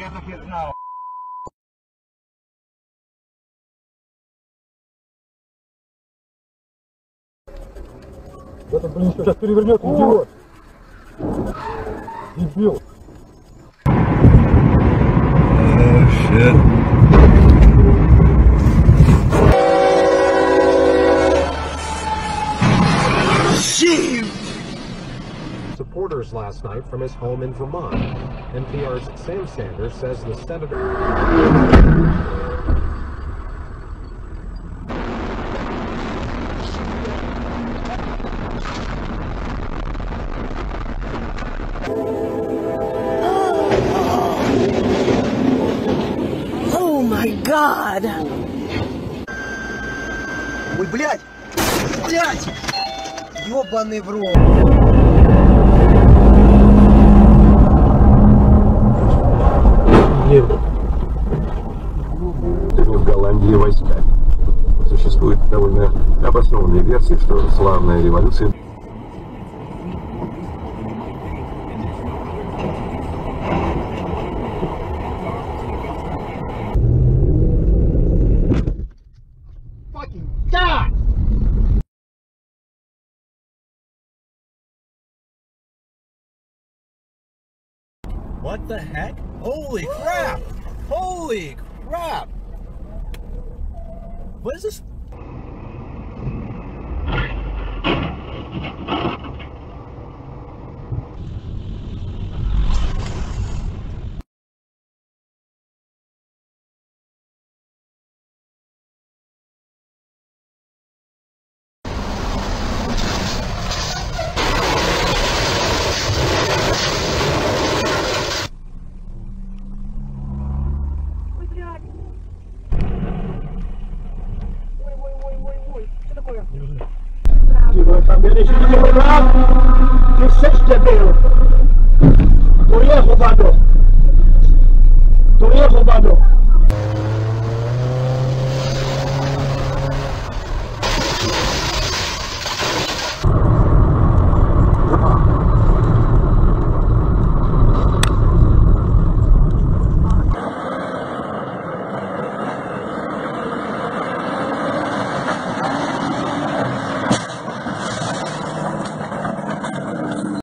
Я так и знал. Это, блин, сейчас перевернет, идиот. Дебил. supporters last night from his home in Vermont. NPR's Sam Sanders says the senator. Oh my god! Ой, блядь! Блядь! Ёбаный в рот! В Голландии войска. Существует довольно обоснованная версия, что славная революция What the heck? Holy crap! Holy crap! What is this? também deixando de rolar 16 de abril. Mulher roubador.